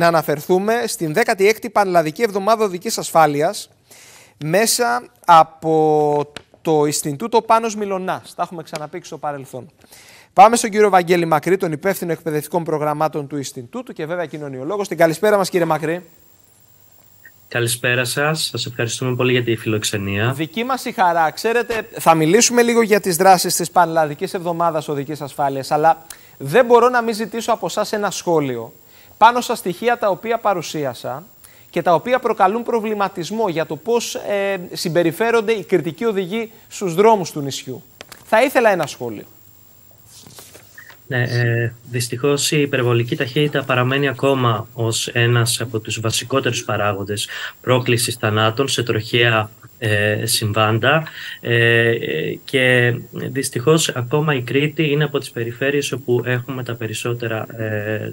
να αναφερθούμε στην 16η Πανελλαδική Εβδομάδα Οδικής Ασφάλειας μέσα από το Ινστιτούτο Πάνος Μιλωνάς. Τα έχουμε ξαναπεί στο παρελθόν. Πάμε στον κύριο Βαγγέλη Μακρύ, τον υπεύθυνο εκπαιδευτικών προγραμμάτων του Ινστιτούτου και βέβαια κοινωνιολόγος. Την καλησπέρα μας, κύριε Μακρύ. Καλησπέρα σας. Σας ευχαριστούμε πολύ για τη φιλοξενία. Δική μας η χαρά. Ξέρετε, θα μιλήσουμε λίγο για τις δράσεις της Πανελλαδικής Εβδομάδας Οδικής Ασφάλειας, αλλά δεν μπορώ να μην ζητήσω από εσά ένα σχόλιο πάνω στα στοιχεία τα οποία παρουσίασα και τα οποία προκαλούν προβληματισμό για το πώς ε, συμπεριφέρονται οι κριτικοί οδηγοί στους δρόμους του νησιού. Θα ήθελα ένα σχόλιο. Ναι, ε, δυστυχώς η υπερβολική ταχύτητα παραμένει ακόμα ως ένας από τους βασικότερους παράγοντες πρόκλησης θανάτων σε τροχαία ε, συμβάντα ε, και δυστυχώς ακόμα η Κρήτη είναι από τις περιφέρειες όπου έχουμε τα περισσότερα ε,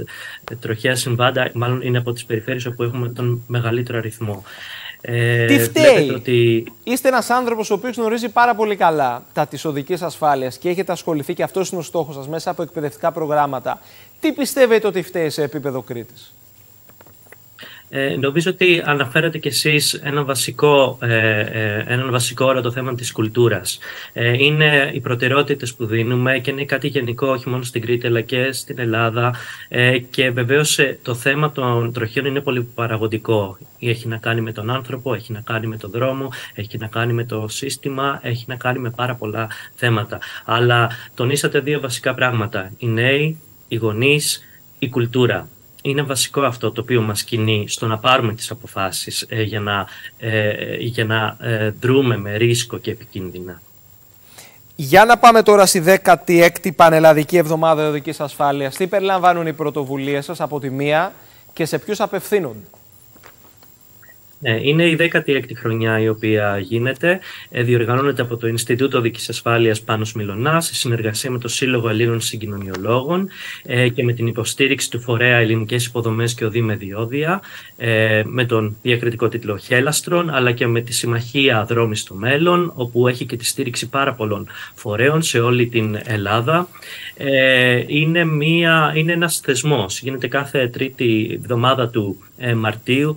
τροχαία συμβάντα, μάλλον είναι από τις περιφέρειες όπου έχουμε τον μεγαλύτερο αριθμό. Ε, Τι φταίει; Ότι... Είστε ένας άνθρωπος ο οποίος γνωρίζει πάρα πολύ καλά τα της οδικής ασφάλειας και έχετε ασχοληθεί και αυτός είναι ο στόχος σας μέσα από εκπαιδευτικά προγράμματα. Τι πιστεύετε ότι φταίει σε επίπεδο Κρήτης; Ε, νομίζω ότι αναφέρατε κι εσείς ένα βασικό, ε, ε, έναν βασικό όρο το θέμα της κουλτούρας. Ε, είναι οι προτεραιότητες που δίνουμε και είναι κάτι γενικό όχι μόνο στην Κρήτη αλλά και στην Ελλάδα ε, και βεβαίως ε, το θέμα των τροχίων είναι πολύ παραγωγικό. Έχει να κάνει με τον άνθρωπο, έχει να κάνει με τον δρόμο, έχει να κάνει με το σύστημα, έχει να κάνει με πάρα πολλά θέματα. Αλλά τονίσατε δύο βασικά πράγματα. Οι νέοι, οι γονείς, η κουλτούρα είναι βασικό αυτό το οποίο μας κινεί στο να πάρουμε τις αποφάσεις ε, για να, ε, για να ε, δρούμε με ρίσκο και επικίνδυνα. Για να πάμε τώρα στη 16η Πανελλαδική Εβδομάδα Οδικής Ασφάλειας. Τι περιλαμβάνουν οι πρωτοβουλίες σας από τη μία και σε ποιους απευθύνονται; Ναι, είναι η 16η χρονιά η οποία γίνεται. Ε, διοργανώνεται από το Ινστιτούτο Δικής Ασφάλειας Πάνος Μιλωνάς σε συνεργασία με το Σύλλογο Ελλήνων Συγκοινωνιολόγων ε, και με την υποστήριξη του Φορέα Ελληνικές Υποδομές και Οδή με Διόδια ε, με τον διακριτικό τίτλο Χέλαστρον αλλά και με τη Συμμαχία Δρόμης στο Μέλλον όπου έχει και τη στήριξη πάρα πολλών φορέων σε όλη την Ελλάδα. Είναι, μία, είναι ένας θεσμός. Γίνεται κάθε τρίτη εβδομάδα του Μαρτίου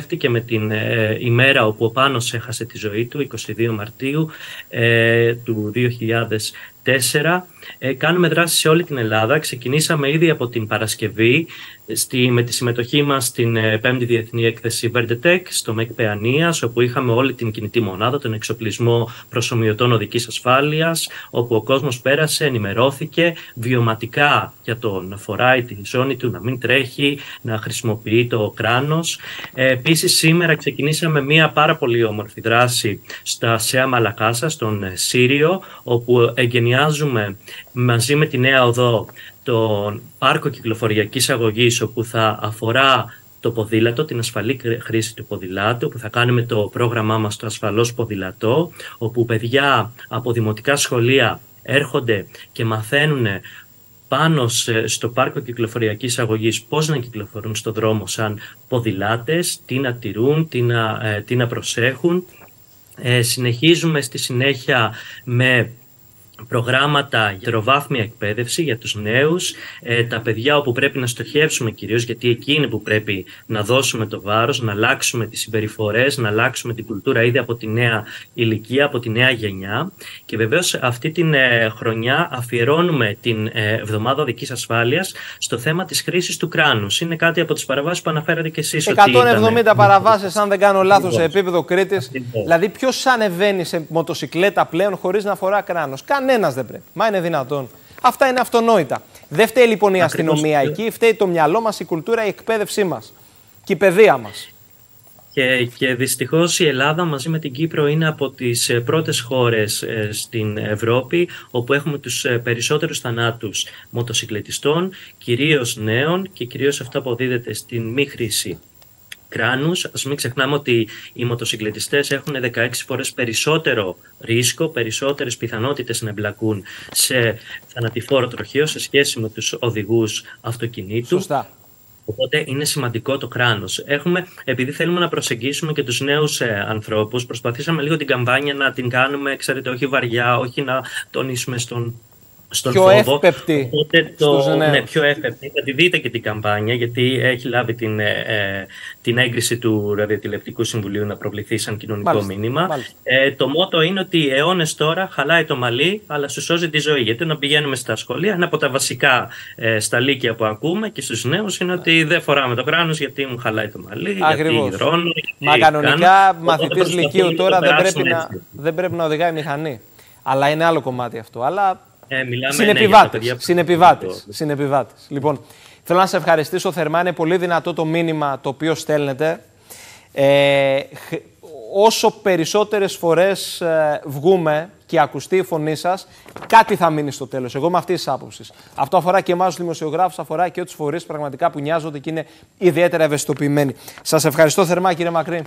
και με την ε, ημέρα όπου ο Πάνος έχασε τη ζωή του, 22 Μαρτίου ε, του 2004. Ε, κάνουμε δράσεις σε όλη την Ελλάδα. Ξεκινήσαμε ήδη από την Παρασκευή στη, με τη συμμετοχή μας στην 5η ε, Διεθνή Έκθεση Verdetek στο ΜΕΚ Παιανίας, όπου είχαμε όλη την κινητή μονάδα, τον εξοπλισμό προσωμιωτών οδικής ασφάλειας, όπου ο κόσμος πέρασε, ενημερώθηκε βιωματικά για το να φοράει τη ζώνη του, να μην τρέχει, να χρησιμοποιεί το κράνος. Ε, επίσης σήμερα ξεκινήσαμε μια πάρα πολύ όμορφη δράση στα ΣΕΑ Μαλακάσα, στον Σύριο, όπου εγκαινιάζουμε μαζί με τη Νέα Οδό τον πάρκο κυκλοφοριακής αγωγής όπου θα αφορά το ποδήλατο, την ασφαλή χρήση του ποδηλάτου, που θα κάνουμε το πρόγραμμά μας το ασφαλώς ποδηλατό, όπου παιδιά από δημοτικά σχολεία έρχονται και μαθαίνουν πάνω στο πάρκο κυκλοφοριακής αγωγής πώς να κυκλοφορούν στο δρόμο σαν ποδηλάτες, τι να τηρούν, τι να, ε, τι να προσέχουν. Ε, συνεχίζουμε στη συνέχεια με προγράμματα για τροβάθμια εκπαίδευση για τους νέους, ε, τα παιδιά όπου πρέπει να στοχεύσουμε κυρίως, γιατί εκεί είναι που πρέπει να δώσουμε το βάρος, να αλλάξουμε τις συμπεριφορές, να αλλάξουμε την κουλτούρα ήδη από τη νέα ηλικία, από τη νέα γενιά. Και βεβαίως αυτή την ε, χρονιά αφιερώνουμε την ε, Εβδομάδα Οδικής Ασφάλειας στο θέμα της χρήσης του κράνους. Είναι κάτι από τις παραβάσεις που αναφέρατε και εσείς. 170 ότι παραβάσεις, αν δεν κάνω λάθος, σε επίπεδο Κρήτης. Δηλαδή ποιος ανεβαίνει σε μοτοσυκλέτα πλέον χωρίς να φορά κράνος; Κανένας δεν πρέπει. Μα είναι δυνατόν. Αυτά είναι αυτονόητα. Δεν φταίει λοιπόν η αστυνομία εκεί, φταίει το μυαλό μας, η κουλτούρα, η εκπαίδευσή μας και η παιδεία μας. Και, και δυστυχώς η Ελλάδα μαζί με την Κύπρο είναι από τις ε, πρώτες χώρες ε, στην Ευρώπη όπου έχουμε τους ε, περισσότερους θανάτους μοτοσυκλετιστών, κυρίως νέων και κυρίως αυτό αποδίδεται στην μη χρήση κράνους. Ας μην ξεχνάμε ότι οι μοτοσυκλετιστές έχουν 16 φορές περισσότερο ρίσκο, περισσότερες πιθανότητες να εμπλακούν σε θανατηφόρο τροχείο σε σχέση με τους οδηγούς αυτοκινήτου. Σωστά. Οπότε είναι σημαντικό το κράνος. Έχουμε, επειδή θέλουμε να προσεγγίσουμε και τους νέους ε, ανθρώπους, προσπαθήσαμε λίγο την καμπάνια να την κάνουμε, ξέρετε, όχι βαριά, όχι να τονίσουμε στον στον πιο φόβο. εύπεπτη Οπότε το, ναι, πιο εύπεπτη. Θα τη δείτε και την καμπάνια, γιατί έχει λάβει την, ε, ε την έγκριση του Ραδιοτηλευτικού Συμβουλίου να προβληθεί σαν κοινωνικό μάλιστα, μήνυμα. Μάλιστα. Ε, το μότο είναι ότι αιώνες τώρα χαλάει το μαλλί, αλλά σου σώζει τη ζωή. Γιατί όταν πηγαίνουμε στα σχολεία, ένα από τα βασικά ε, στα λύκεια που ακούμε και στους νέους είναι ότι δεν φοράμε το κράνος γιατί μου χαλάει το μαλλί, Ακριβώς. γιατί υδρώνω. Μα κανονικά μαθητής λυκείου τώρα δεν πρέπει, να, δεν πρέπει να οδηγάει μηχανή. Αλλά είναι άλλο κομμάτι αυτό. Αλλά ε, συνεπιβάτες. Ναι, συνεπιβάτες. Λοιπόν, θέλω να σε ευχαριστήσω θερμά. Είναι πολύ δυνατό το μήνυμα το οποίο στέλνετε. Ε, όσο περισσότερες φορές ε, βγούμε και ακουστεί η φωνή σας, κάτι θα μείνει στο τέλος. Εγώ είμαι αυτής της άποψης. Αυτό αφορά και εμάς τους δημοσιογράφους, αφορά και τους φορείς πραγματικά που νοιάζονται και είναι ιδιαίτερα ευαισθητοποιημένοι. Σας ευχαριστώ θερμά κύριε Μακρύ.